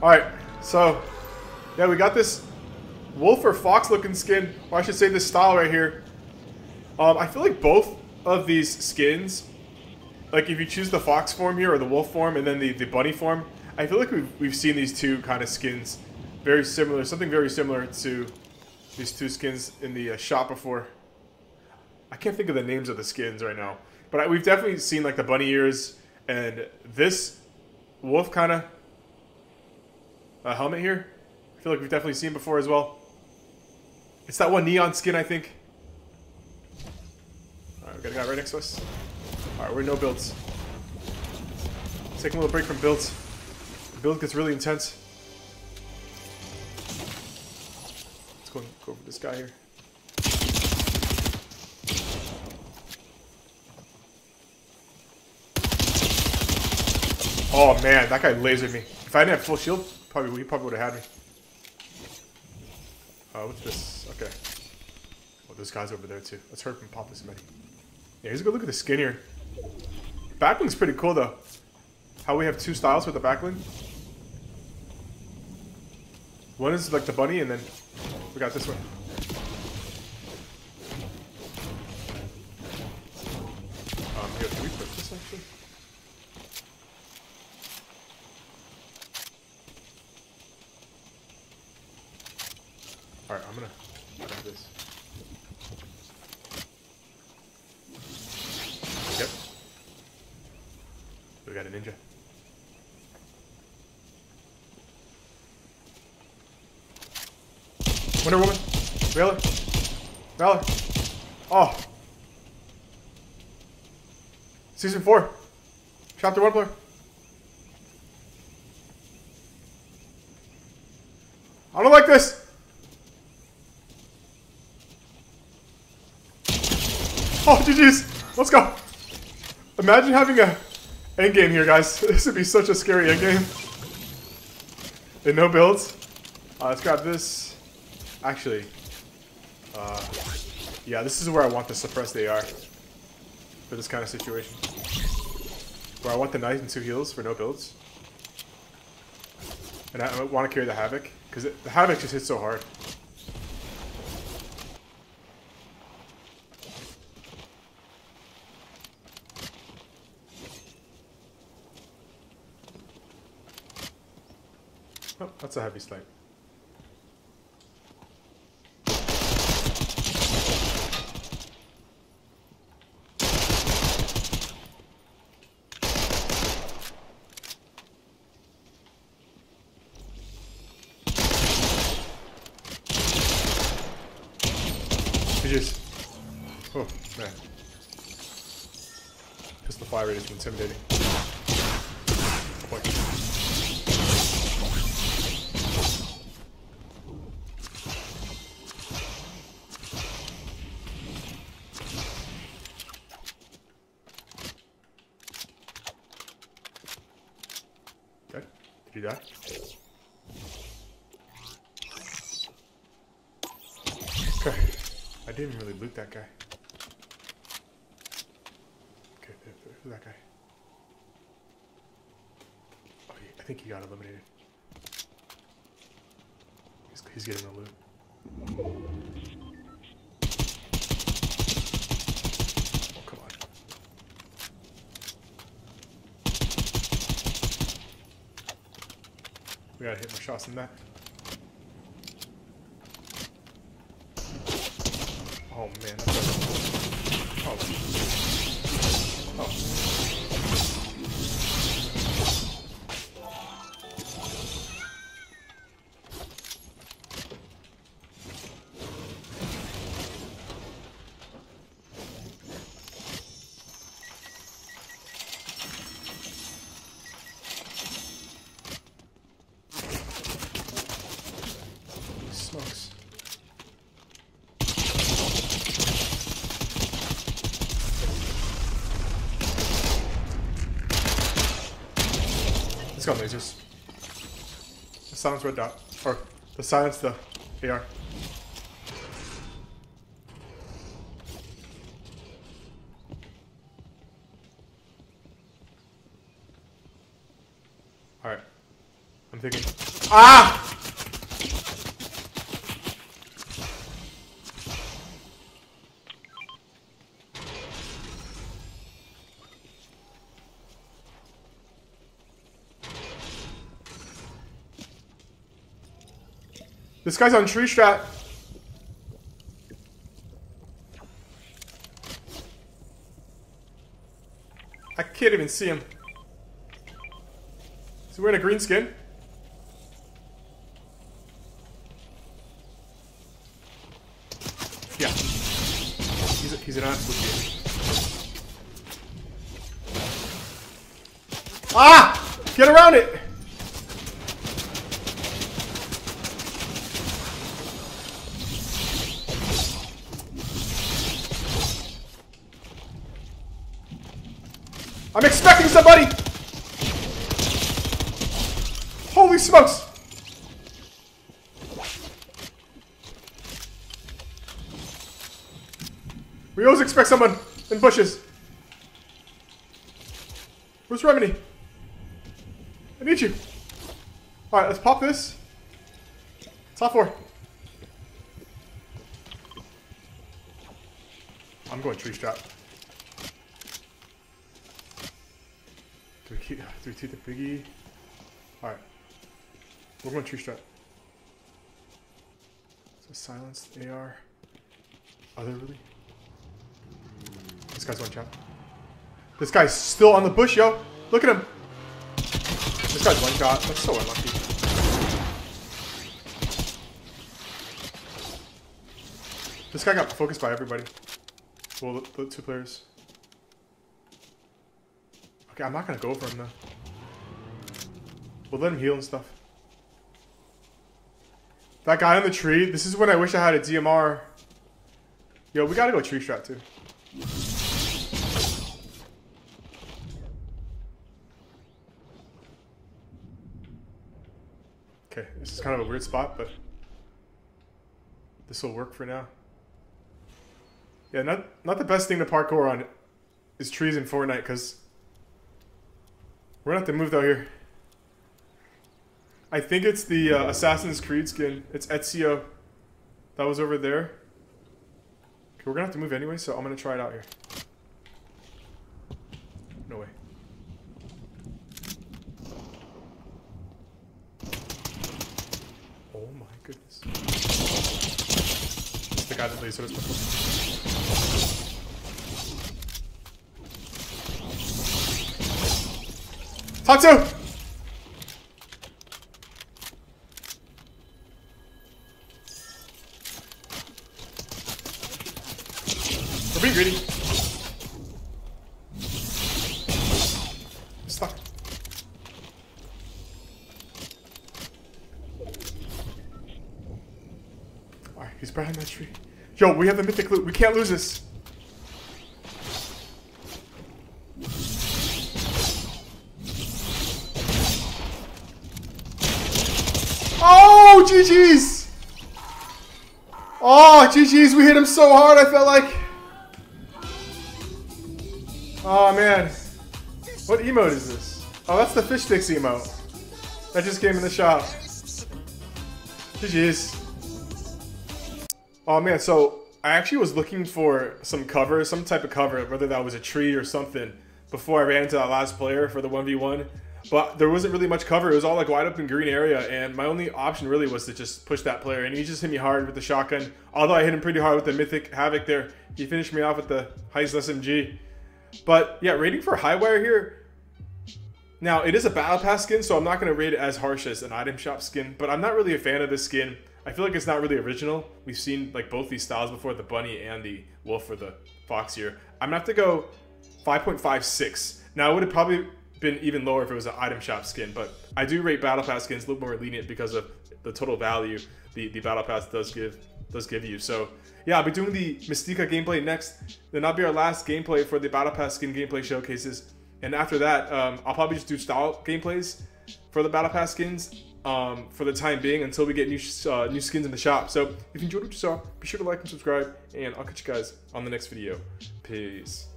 Alright, so, yeah, we got this wolf or fox looking skin, or I should say this style right here. Um, I feel like both of these skins, like if you choose the fox form here, or the wolf form, and then the, the bunny form, I feel like we've, we've seen these two kind of skins very similar, something very similar to these two skins in the uh, shop before. I can't think of the names of the skins right now, but I, we've definitely seen like the bunny ears and this wolf kind of helmet here. I feel like we've definitely seen before as well. It's that one neon skin, I think. Alright, we got a guy right next to us. Alright, we're no builds. Taking a little break from builds. The build gets really intense. Let's go, go over this guy here. Oh man, that guy lasered me. If I didn't have full shield, probably he probably would have had me. Uh, what's this? Okay. Well, this guy's over there too. Let's hurt him pop this many. Yeah, here's a good look at the skin here. Back bling's pretty cool though. How we have two styles with the back bling. One is like the bunny, and then we got this one. Um, here, can we put this actually? Alright, I'm gonna grab this. Yep. We got a ninja. Wonder Woman. Valor. Valor. Oh. Season 4. Chapter 1 player. I don't like this. Oh, GG's. Let's go. Imagine having a endgame here, guys. This would be such a scary endgame. And no builds. Uh, let's grab this. Actually, uh, yeah, this is where I want the AR for this kind of situation. Where I want the knife and two heals for no builds. And I want to carry the Havoc, because the Havoc just hits so hard. Oh, that's a heavy snipe. GG's. Oh, man. Pistol fire rate is intimidating. Did he die? Okay. I didn't really loot that guy. Okay, who's that guy? Oh, I think he got eliminated. He's, he's getting the loot. Oh, come on. We gotta hit more shots than that. Oh man, oh. oh. Go, lasers. The silence red dot. Or the silence the AR. Alright. I'm thinking. Ah! This guy's on tree strat. I can't even see him. Is he wearing a green skin? Yeah. He's, a, he's an absolute Ah! Get around it! I'm expecting somebody! Holy smokes! We always expect someone in bushes. Where's Remedy? I need you. Alright, let's pop this. Top four. I'm going tree strat. We keep the biggie? Alright. We're going tree strat. So silenced AR. Are they really? This guy's one shot. This guy's still on the bush, yo. Look at him. This guy's one shot. That's so unlucky. This guy got focused by everybody. Well, the, the two players. I'm not gonna go for him though. We'll let him heal and stuff. That guy on the tree, this is when I wish I had a DMR. Yo, we gotta go tree strat too. Okay, this is kind of a weird spot, but this will work for now. Yeah, not not the best thing to parkour on is trees in Fortnite, because we're gonna have to move though here. I think it's the uh, Assassin's Creed skin. It's Ezio. That was over there. Okay, we're gonna have to move anyway, so I'm gonna try it out here. No way. Oh my goodness. It's the guy that lays it before. Tatsu! We're being greedy. Stuck. Alright, he's behind that tree. Yo, we have the mythic loot. We can't lose this. GG's! Oh, GG's, we hit him so hard, I felt like. Oh, man. What emote is this? Oh, that's the fish sticks emote. That just came in the shop. GG's. Oh, man, so I actually was looking for some cover, some type of cover, whether that was a tree or something, before I ran into that last player for the 1v1. But there wasn't really much cover. It was all like wide open green area, and my only option really was to just push that player. And he just hit me hard with the shotgun. Although I hit him pretty hard with the Mythic Havoc there. He finished me off with the Heist SMG. But yeah, rating for Highwire here. Now, it is a Battle Pass skin, so I'm not going to rate it as harsh as an item shop skin. But I'm not really a fan of this skin. I feel like it's not really original. We've seen like both these styles before, the bunny and the wolf or the fox here. I'm going to have to go 5.56. Now, I would have probably been even lower if it was an item shop skin, but I do rate Battle Pass skins a little more lenient because of the total value the, the Battle Pass does give does give you. So yeah, I'll be doing the Mystica gameplay next. Then that'll be our last gameplay for the Battle Pass skin gameplay showcases. And after that, um, I'll probably just do style gameplays for the Battle Pass skins um, for the time being until we get new uh, new skins in the shop. So if you enjoyed what you saw, be sure to like and subscribe, and I'll catch you guys on the next video. Peace.